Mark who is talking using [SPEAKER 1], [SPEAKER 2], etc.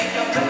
[SPEAKER 1] make yêu